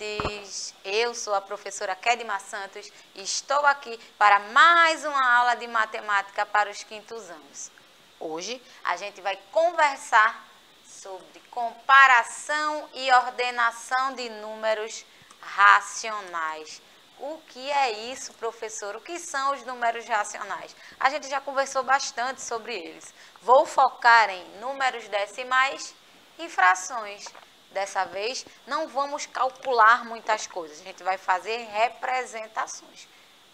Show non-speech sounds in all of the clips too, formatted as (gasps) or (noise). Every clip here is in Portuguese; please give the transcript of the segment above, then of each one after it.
estudantes! Eu sou a professora Kedma Santos e estou aqui para mais uma aula de matemática para os quintos anos. Hoje a gente vai conversar sobre comparação e ordenação de números racionais. O que é isso, professor? O que são os números racionais? A gente já conversou bastante sobre eles. Vou focar em números decimais e frações. Dessa vez, não vamos calcular muitas coisas, a gente vai fazer representações.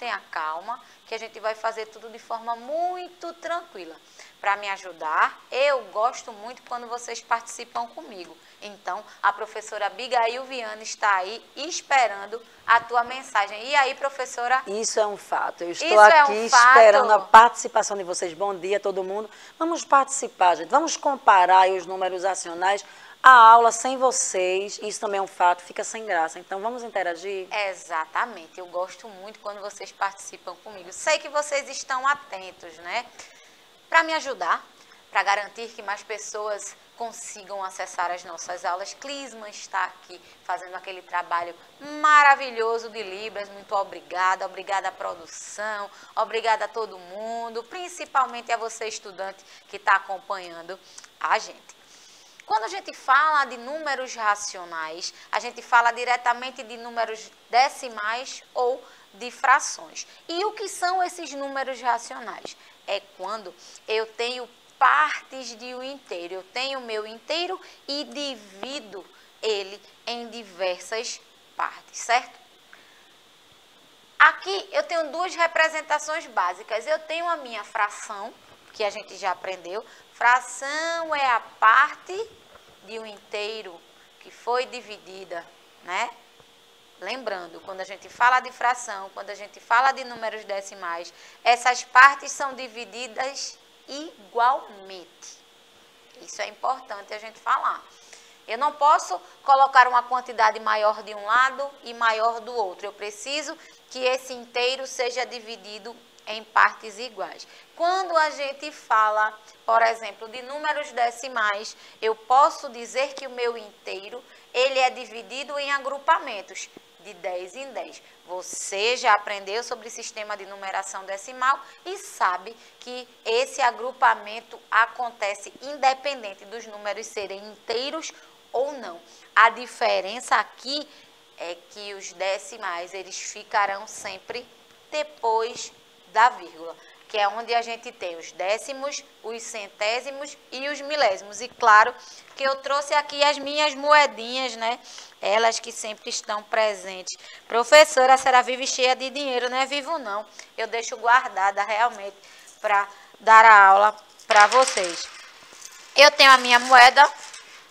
Tenha calma, que a gente vai fazer tudo de forma muito tranquila. Para me ajudar, eu gosto muito quando vocês participam comigo. Então, a professora Abigail Viana está aí esperando a tua mensagem. E aí, professora? Isso é um fato. Eu estou Isso aqui é um esperando a participação de vocês. Bom dia, todo mundo. Vamos participar, gente. Vamos comparar os números acionais a aula sem vocês, isso também é um fato, fica sem graça. Então vamos interagir? Exatamente. Eu gosto muito quando vocês participam comigo. Sei que vocês estão atentos, né? Para me ajudar, para garantir que mais pessoas consigam acessar as nossas aulas, Clisma está aqui fazendo aquele trabalho maravilhoso de Libras. Muito obrigada, obrigada à produção, obrigada a todo mundo, principalmente a você, estudante, que está acompanhando a gente. Quando a gente fala de números racionais, a gente fala diretamente de números decimais ou de frações. E o que são esses números racionais? É quando eu tenho partes de um inteiro. Eu tenho o meu inteiro e divido ele em diversas partes, certo? Aqui eu tenho duas representações básicas. Eu tenho a minha fração, que a gente já aprendeu. Fração é a parte de um inteiro que foi dividida, né? Lembrando, quando a gente fala de fração, quando a gente fala de números decimais, essas partes são divididas igualmente. Isso é importante a gente falar. Eu não posso colocar uma quantidade maior de um lado e maior do outro. Eu preciso que esse inteiro seja dividido em partes iguais. Quando a gente fala, por exemplo, de números decimais, eu posso dizer que o meu inteiro, ele é dividido em agrupamentos de 10 em 10. Você já aprendeu sobre sistema de numeração decimal e sabe que esse agrupamento acontece independente dos números serem inteiros ou não. A diferença aqui é que os decimais, eles ficarão sempre depois da vírgula, que é onde a gente tem os décimos, os centésimos e os milésimos. E claro que eu trouxe aqui as minhas moedinhas, né? Elas que sempre estão presentes. Professora, a senhora vive cheia de dinheiro, não é vivo não. Eu deixo guardada realmente para dar a aula para vocês. Eu tenho a minha moeda,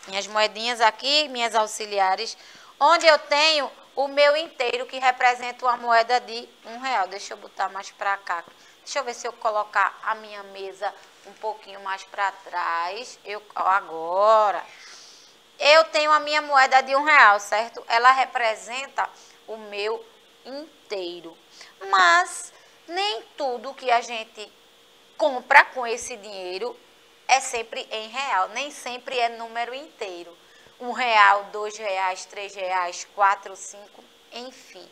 minhas moedinhas aqui, minhas auxiliares, onde eu tenho o meu inteiro, que representa uma moeda de um real. Deixa eu botar mais para cá. Deixa eu ver se eu colocar a minha mesa um pouquinho mais para trás. Eu, agora, eu tenho a minha moeda de um real, certo? Ela representa o meu inteiro. Mas nem tudo que a gente compra com esse dinheiro é sempre em real, nem sempre é número inteiro um real, dois reais, três reais, quatro, cinco, enfim.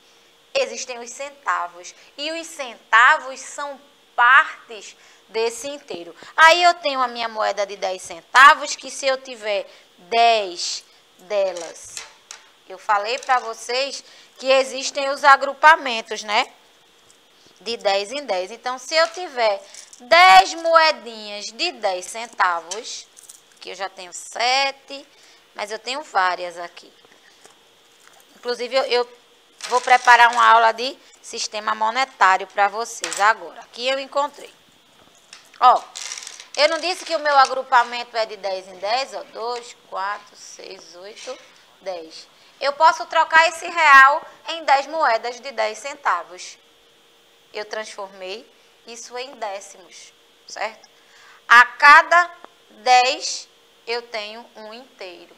Existem os centavos. E os centavos são partes desse inteiro. Aí eu tenho a minha moeda de 10 centavos, que se eu tiver 10 delas, eu falei para vocês que existem os agrupamentos, né? De 10 em 10. Então, se eu tiver 10 moedinhas de 10 centavos, que eu já tenho 7, mas eu tenho várias aqui. Inclusive, eu, eu vou preparar uma aula de sistema monetário para vocês agora. Aqui eu encontrei. Ó, eu não disse que o meu agrupamento é de 10 em 10, ó, 2, 4, 6, 8, 10. Eu posso trocar esse real em 10 moedas de 10 centavos. Eu transformei isso em décimos, certo? A cada 10 eu tenho um inteiro.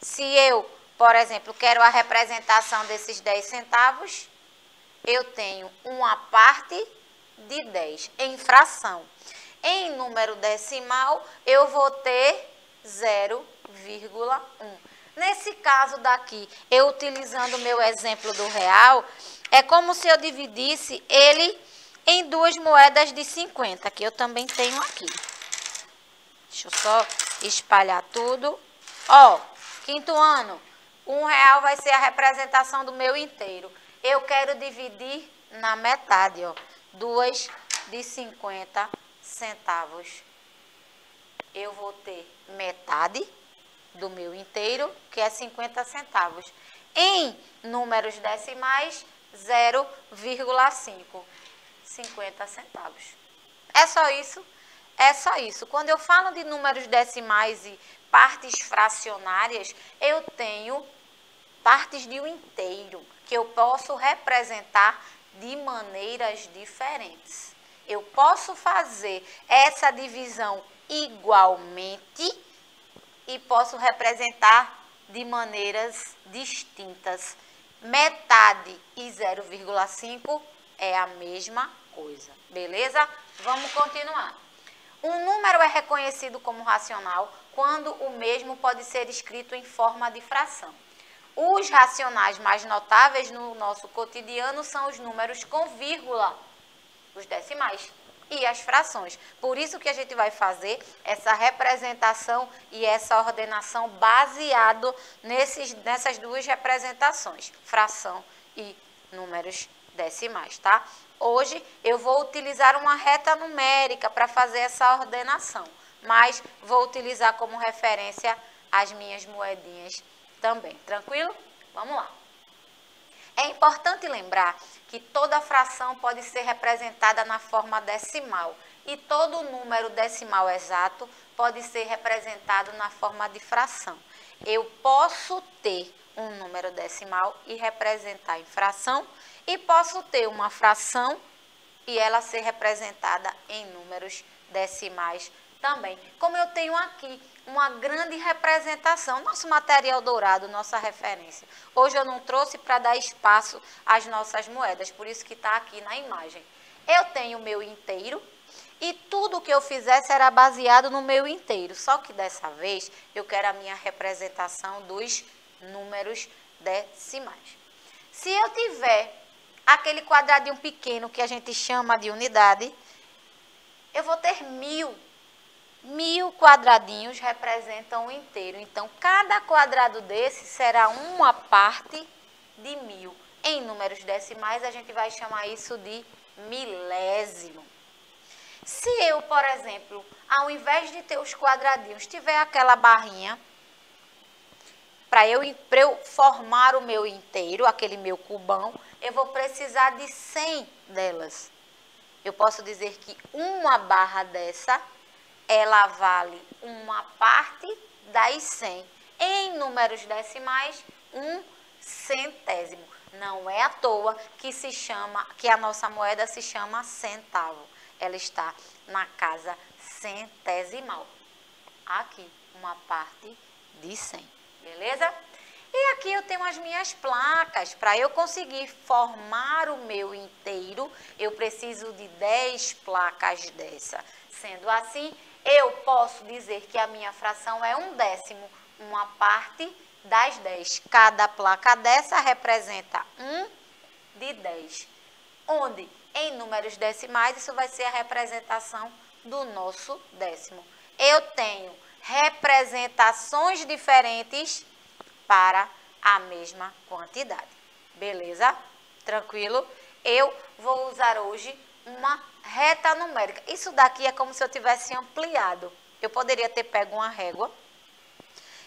Se eu, por exemplo, quero a representação desses 10 centavos, eu tenho uma parte de 10 em fração. Em número decimal, eu vou ter 0,1. Nesse caso daqui, eu utilizando o meu exemplo do real, é como se eu dividisse ele em duas moedas de 50, que eu também tenho aqui. Deixa eu só espalhar tudo. Ó, quinto ano, um real vai ser a representação do meu inteiro. Eu quero dividir na metade, ó, duas de 50 centavos. Eu vou ter metade do meu inteiro, que é 50 centavos. Em números decimais, 0,5. 50 centavos. É só isso? É só isso. Quando eu falo de números decimais e partes fracionárias, eu tenho partes de um inteiro que eu posso representar de maneiras diferentes. Eu posso fazer essa divisão igualmente e posso representar de maneiras distintas. Metade e 0,5 é a mesma coisa, beleza? Vamos continuar. Um número é reconhecido como racional quando o mesmo pode ser escrito em forma de fração. Os racionais mais notáveis no nosso cotidiano são os números com vírgula, os decimais e as frações. Por isso que a gente vai fazer essa representação e essa ordenação baseado nesses, nessas duas representações, fração e números decimais, tá? Hoje eu vou utilizar uma reta numérica para fazer essa ordenação, mas vou utilizar como referência as minhas moedinhas também. Tranquilo? Vamos lá. É importante lembrar que toda fração pode ser representada na forma decimal e todo número decimal exato pode ser representado na forma de fração. Eu posso ter um número decimal e representar em fração e posso ter uma fração e ela ser representada em números decimais também. Como eu tenho aqui uma grande representação, nosso material dourado, nossa referência. Hoje eu não trouxe para dar espaço às nossas moedas, por isso que está aqui na imagem. Eu tenho o meu inteiro e tudo que eu fizer será baseado no meu inteiro. Só que dessa vez eu quero a minha representação dos números decimais. Se eu tiver aquele quadradinho pequeno que a gente chama de unidade, eu vou ter mil Mil quadradinhos representam um inteiro. Então, cada quadrado desse será uma parte de mil. Em números decimais, a gente vai chamar isso de milésimo. Se eu, por exemplo, ao invés de ter os quadradinhos, tiver aquela barrinha, para eu, eu formar o meu inteiro, aquele meu cubão, eu vou precisar de 100 delas. Eu posso dizer que uma barra dessa ela vale uma parte das 100. Em números decimais, um centésimo. Não é à toa que se chama, que a nossa moeda se chama centavo. Ela está na casa centesimal. Aqui, uma parte de 100. Beleza? E aqui eu tenho as minhas placas. Para eu conseguir formar o meu inteiro, eu preciso de 10 placas dessa. Sendo assim, eu posso dizer que a minha fração é um décimo, uma parte das 10. Cada placa dessa representa um de 10. Onde, em números decimais, isso vai ser a representação do nosso décimo. Eu tenho representações diferentes para a mesma quantidade. Beleza? Tranquilo? Eu vou usar hoje uma reta numérica. Isso daqui é como se eu tivesse ampliado. Eu poderia ter pego uma régua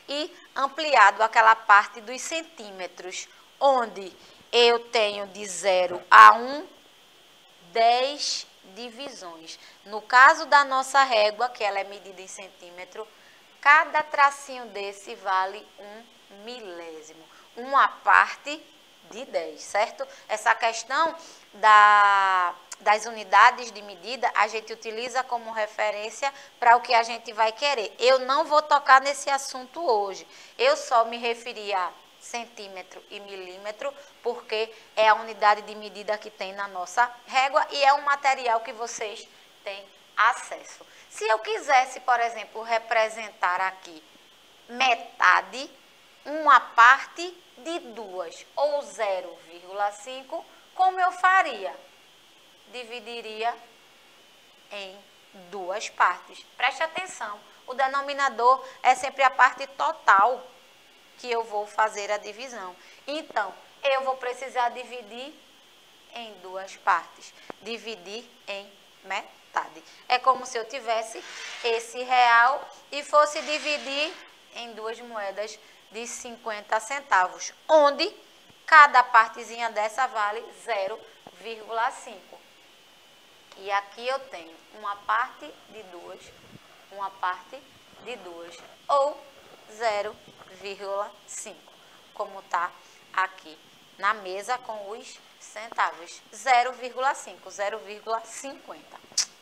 e ampliado aquela parte dos centímetros, onde eu tenho de 0 a 1, um, 10 divisões. No caso da nossa régua, que ela é medida em centímetro, cada tracinho desse vale um milésimo. Uma parte de 10, certo? Essa questão da das unidades de medida, a gente utiliza como referência para o que a gente vai querer. Eu não vou tocar nesse assunto hoje. Eu só me referi a centímetro e milímetro, porque é a unidade de medida que tem na nossa régua e é um material que vocês têm acesso. Se eu quisesse, por exemplo, representar aqui metade, uma parte de duas, ou 0,5, como eu faria? Dividiria em duas partes. Preste atenção, o denominador é sempre a parte total que eu vou fazer a divisão. Então, eu vou precisar dividir em duas partes. Dividir em metade. É como se eu tivesse esse real e fosse dividir em duas moedas de 50 centavos, onde cada partezinha dessa vale 0,5. E aqui eu tenho uma parte de duas, uma parte de duas, ou 0,5, como está aqui na mesa com os centavos. 0,5, 0,50.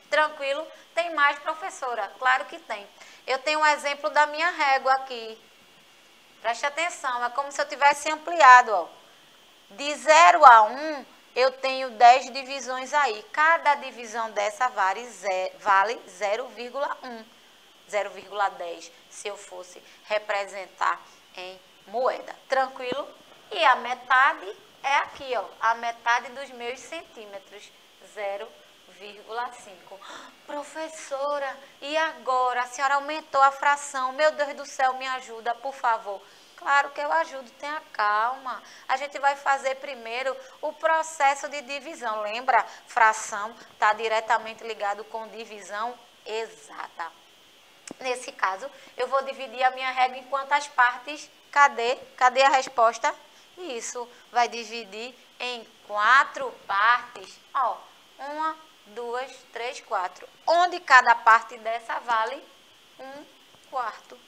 Tranquilo? Tem mais, professora? Claro que tem. Eu tenho um exemplo da minha régua aqui. Preste atenção, é como se eu tivesse ampliado. Ó. De 0 a 1, eu tenho 10 divisões aí. Cada divisão dessa vale 0,1. 0,10 se eu fosse representar em moeda. Tranquilo? E a metade é aqui, ó, a metade dos meus centímetros, 0,5. Professora, e agora? A senhora aumentou a fração. Meu Deus do céu, me ajuda, por favor. Claro que eu ajudo, tenha calma. A gente vai fazer primeiro o processo de divisão. Lembra? Fração está diretamente ligado com divisão exata. Nesse caso, eu vou dividir a minha regra em quantas partes? Cadê? Cadê a resposta? Isso vai dividir em quatro partes. Ó, uma, duas, três, quatro. Onde cada parte dessa vale um quarto.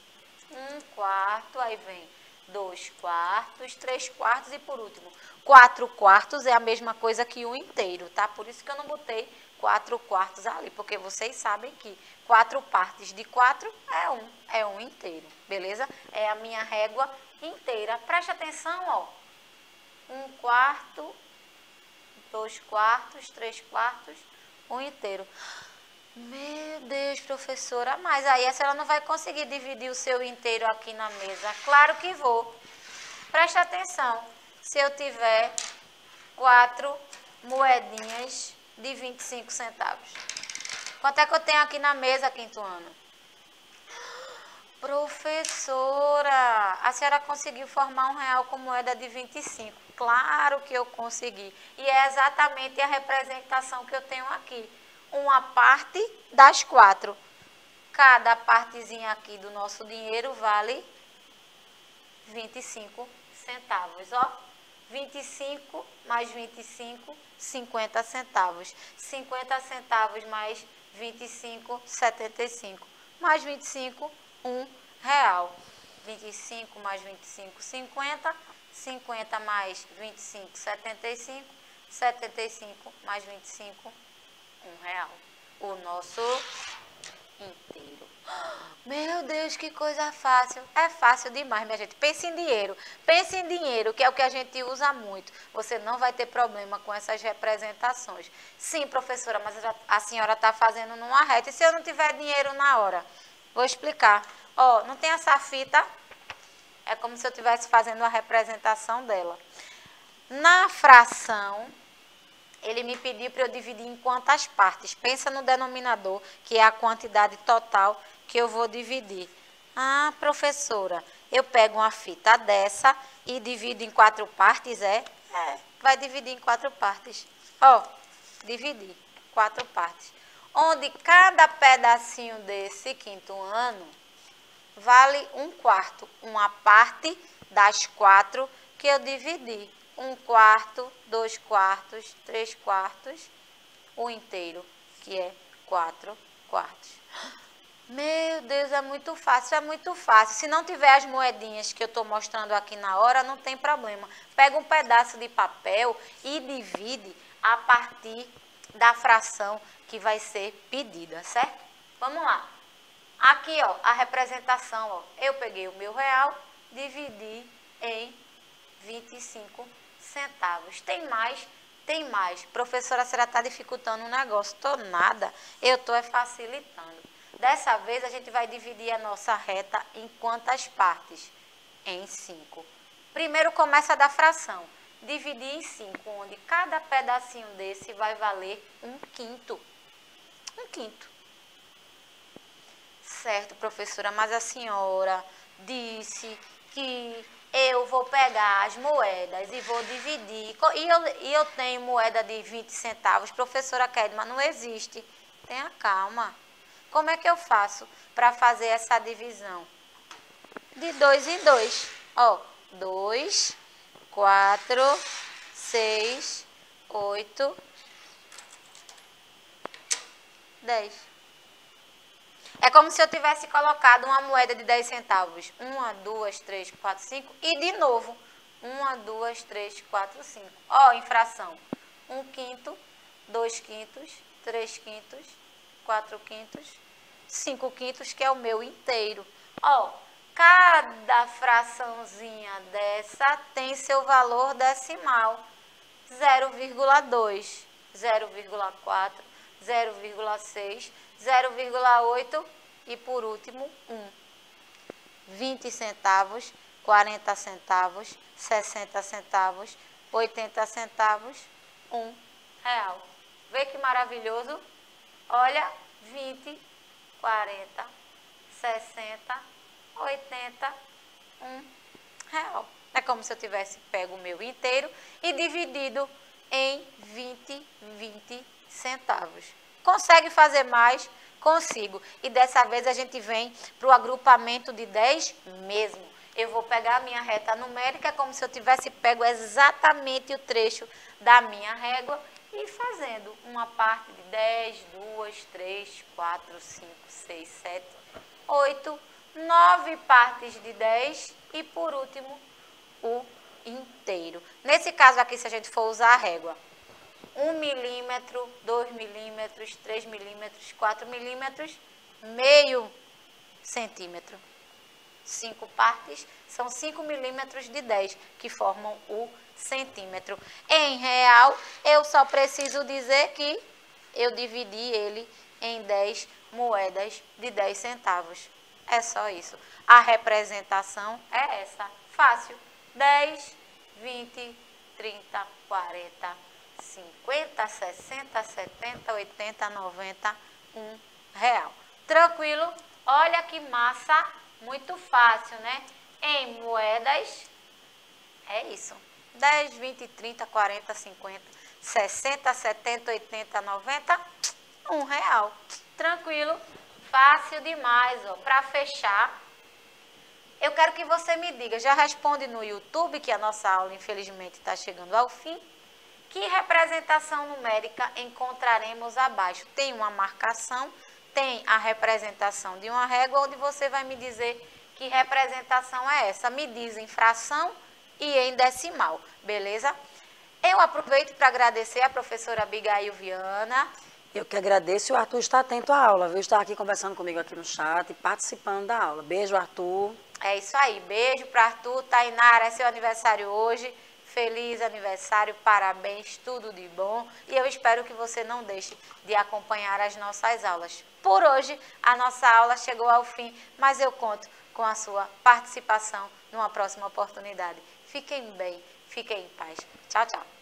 Um quarto, aí vem dois quartos, três quartos e por último, quatro quartos é a mesma coisa que um inteiro, tá? Por isso que eu não botei quatro quartos ali, porque vocês sabem que quatro partes de quatro é um, é um inteiro, beleza? É a minha régua inteira. Preste atenção, ó um quarto, dois quartos, três quartos, um inteiro. Meu Deus, professora, mas aí a senhora não vai conseguir dividir o seu inteiro aqui na mesa. Claro que vou. Preste atenção. Se eu tiver quatro moedinhas de 25 centavos. Quanto é que eu tenho aqui na mesa, quinto ano? Professora, a senhora conseguiu formar um real com moeda de 25. Claro que eu consegui. E é exatamente a representação que eu tenho aqui. Uma parte das quatro. Cada partezinha aqui do nosso dinheiro vale 25 centavos, ó. 25 mais 25, 50 centavos. 50 centavos mais 25, 75. Mais 25, um real. 25 mais 25, 50. 50 mais 25, 75. 75 mais 25, um real. O nosso inteiro. (gasps) Meu Deus, que coisa fácil. É fácil demais, minha gente. Pense em dinheiro. Pense em dinheiro, que é o que a gente usa muito. Você não vai ter problema com essas representações. Sim, professora, mas a senhora está fazendo numa reta. E se eu não tiver dinheiro na hora? Vou explicar. Ó, não tem essa fita? É como se eu estivesse fazendo a representação dela. Na fração, ele me pediu para eu dividir em quantas partes. Pensa no denominador, que é a quantidade total que eu vou dividir. Ah, professora, eu pego uma fita dessa e divido em quatro partes, é? É, vai dividir em quatro partes. Ó, dividir, quatro partes onde cada pedacinho desse quinto ano vale um quarto, uma parte das quatro que eu dividi. Um quarto, dois quartos, três quartos, o inteiro, que é quatro quartos. Meu Deus, é muito fácil, é muito fácil. Se não tiver as moedinhas que eu estou mostrando aqui na hora, não tem problema. Pega um pedaço de papel e divide a partir da fração que vai ser pedida, certo? Vamos lá. Aqui, ó, a representação, ó, eu peguei o meu real, dividi em 25 centavos. Tem mais? Tem mais. Professora, será está dificultando o um negócio? Tô nada. Eu estou é facilitando. Dessa vez, a gente vai dividir a nossa reta em quantas partes? em 5. Primeiro começa da fração. Dividir em 5, onde cada pedacinho desse vai valer um quinto. Um quinto. Certo, professora, mas a senhora disse que eu vou pegar as moedas e vou dividir. E eu, e eu tenho moeda de 20 centavos. Professora Kedma, não existe. Tenha calma. Como é que eu faço para fazer essa divisão? De dois em dois. Ó, dois, quatro, seis, oito, dez. É como se eu tivesse colocado uma moeda de 10 centavos. Uma, duas, três, quatro, cinco. E de novo. Uma, duas, três, quatro, cinco. Ó, infração. Um quinto, dois quintos, três quintos, quatro quintos, cinco quintos, que é o meu inteiro. Ó, cada fraçãozinha dessa tem seu valor decimal. 0,2, 0,4, 0,6, 0,8 e por último 1. 20 centavos, 40 centavos, 60 centavos, 80 centavos, 1 real. Vê que maravilhoso? Olha, 20, 40, 60, 80, 1 real. É como se eu tivesse pego o meu inteiro e dividido em 20, 20 centavos. Consegue fazer mais? Consigo. E dessa vez a gente vem para o agrupamento de 10 mesmo. Eu vou pegar a minha reta numérica como se eu tivesse pego exatamente o trecho da minha régua e fazendo uma parte de 10, 2, 3, 4, 5, 6, 7, 8, 9 partes de 10 e por último o inteiro. Nesse caso aqui, se a gente for usar a régua, 1 milímetro, 2 milímetros, 3 milímetros, 4 milímetros, meio centímetro. Cinco partes são 5 milímetros de 10, que formam o centímetro. Em real, eu só preciso dizer que eu dividi ele em 10 moedas de 10 centavos. É só isso. A representação é essa. Fácil. 10, 20, 30, 40, 50, 60, 70, 80, 90, 1 real. Tranquilo? Olha que massa, muito fácil, né? Em moedas, é isso. 10, 20, 30, 40, 50, 60, 70, 80, 90, 1 real. Tranquilo? Fácil demais, ó. Para fechar, eu quero que você me diga, já responde no YouTube, que a nossa aula infelizmente está chegando ao fim. Que representação numérica encontraremos abaixo? Tem uma marcação, tem a representação de uma régua, onde você vai me dizer que representação é essa. Me diz em fração e em decimal, beleza? Eu aproveito para agradecer a professora Abigail Viana. Eu que agradeço e o Arthur está atento à aula, viu? Está aqui conversando comigo aqui no chat, participando da aula. Beijo, Arthur. É isso aí. Beijo para Arthur. Tainara, é seu aniversário hoje. Feliz aniversário, parabéns, tudo de bom. E eu espero que você não deixe de acompanhar as nossas aulas. Por hoje, a nossa aula chegou ao fim, mas eu conto com a sua participação numa próxima oportunidade. Fiquem bem, fiquem em paz. Tchau, tchau.